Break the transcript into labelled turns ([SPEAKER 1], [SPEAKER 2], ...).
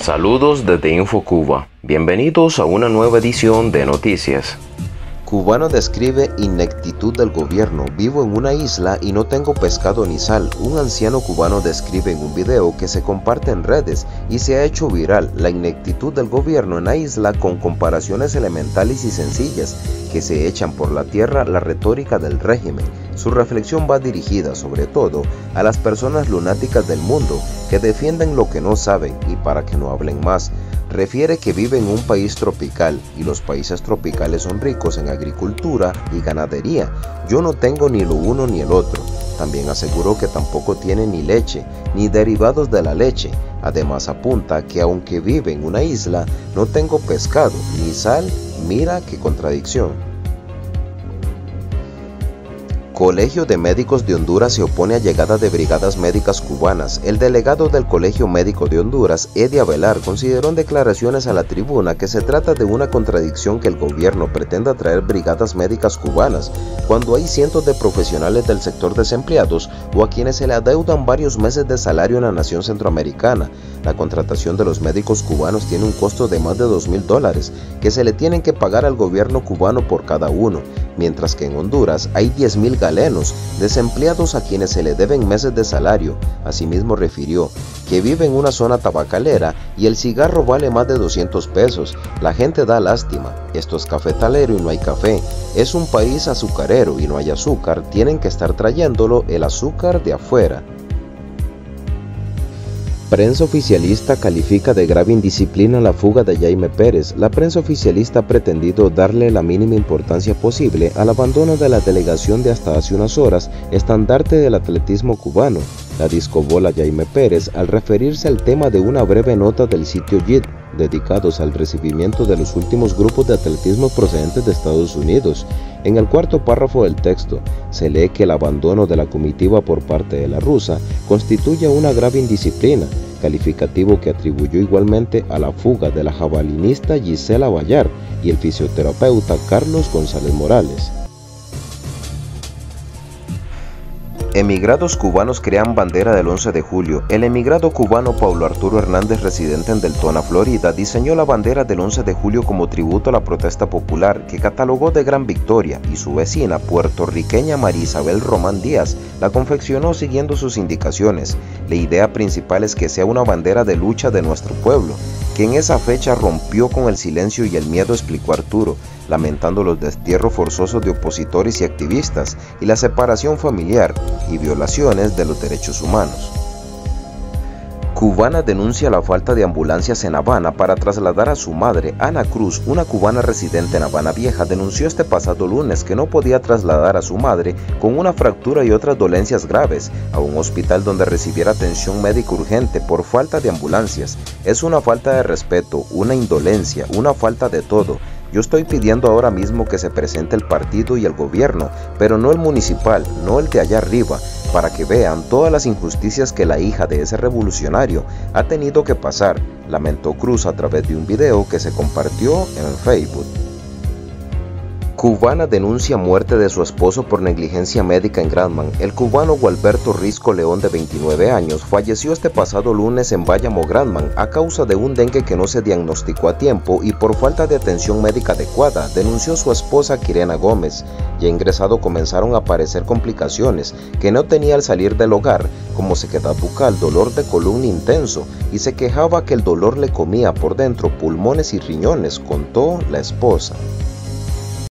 [SPEAKER 1] Saludos desde InfoCuba. Bienvenidos a una nueva edición de Noticias.
[SPEAKER 2] Cubano describe ineptitud del gobierno. Vivo en una isla y no tengo pescado ni sal. Un anciano cubano describe en un video que se comparte en redes y se ha hecho viral la ineptitud del gobierno en la isla con comparaciones elementales y sencillas que se echan por la tierra la retórica del régimen. Su reflexión va dirigida sobre todo a las personas lunáticas del mundo que defienden lo que no saben y para que no hablen más refiere que vive en un país tropical y los países tropicales son ricos en agricultura y ganadería. Yo no tengo ni lo uno ni el otro. También aseguró que tampoco tiene ni leche, ni derivados de la leche. Además apunta que aunque vive en una isla, no tengo pescado ni sal. Mira qué contradicción. Colegio de Médicos de Honduras se opone a llegada de brigadas médicas cubanas. El delegado del Colegio Médico de Honduras, Eddie Avelar, consideró en declaraciones a la tribuna que se trata de una contradicción que el gobierno pretenda traer brigadas médicas cubanas cuando hay cientos de profesionales del sector desempleados o a quienes se le adeudan varios meses de salario en la nación centroamericana. La contratación de los médicos cubanos tiene un costo de más de 2 mil dólares que se le tienen que pagar al gobierno cubano por cada uno mientras que en Honduras hay 10.000 galenos desempleados a quienes se le deben meses de salario. Asimismo refirió que vive en una zona tabacalera y el cigarro vale más de 200 pesos. La gente da lástima. Esto es cafetalero y no hay café. Es un país azucarero y no hay azúcar. Tienen que estar trayéndolo el azúcar de afuera. Prensa oficialista califica de grave indisciplina la fuga de Jaime Pérez. La prensa oficialista ha pretendido darle la mínima importancia posible al abandono de la delegación de hasta hace unas horas, estandarte del atletismo cubano. La discobola Jaime Pérez al referirse al tema de una breve nota del sitio JIT, dedicados al recibimiento de los últimos grupos de atletismo procedentes de Estados Unidos. En el cuarto párrafo del texto se lee que el abandono de la comitiva por parte de la rusa constituye una grave indisciplina, calificativo que atribuyó igualmente a la fuga de la jabalinista Gisela Bayar y el fisioterapeuta Carlos González Morales. Emigrados cubanos crean bandera del 11 de julio. El emigrado cubano Paulo Arturo Hernández, residente en Deltona, Florida, diseñó la bandera del 11 de julio como tributo a la protesta popular, que catalogó de gran victoria, y su vecina puertorriqueña María Isabel Román Díaz la confeccionó siguiendo sus indicaciones. La idea principal es que sea una bandera de lucha de nuestro pueblo, que en esa fecha rompió con el silencio y el miedo, explicó Arturo lamentando los destierros forzosos de opositores y activistas y la separación familiar y violaciones de los derechos humanos. Cubana denuncia la falta de ambulancias en Habana para trasladar a su madre. Ana Cruz, una cubana residente en Habana Vieja, denunció este pasado lunes que no podía trasladar a su madre con una fractura y otras dolencias graves a un hospital donde recibiera atención médica urgente por falta de ambulancias. Es una falta de respeto, una indolencia, una falta de todo. Yo estoy pidiendo ahora mismo que se presente el partido y el gobierno, pero no el municipal, no el de allá arriba, para que vean todas las injusticias que la hija de ese revolucionario ha tenido que pasar, lamentó Cruz a través de un video que se compartió en Facebook. Cubana denuncia muerte de su esposo por negligencia médica en Granman. El cubano Gualberto Risco León de 29 años falleció este pasado lunes en Bayamo Granman a causa de un dengue que no se diagnosticó a tiempo y por falta de atención médica adecuada, denunció su esposa Kirena Gómez. Ya ingresado comenzaron a aparecer complicaciones que no tenía al salir del hogar, como sequedad bucal, dolor de columna intenso y se quejaba que el dolor le comía por dentro pulmones y riñones, contó la esposa.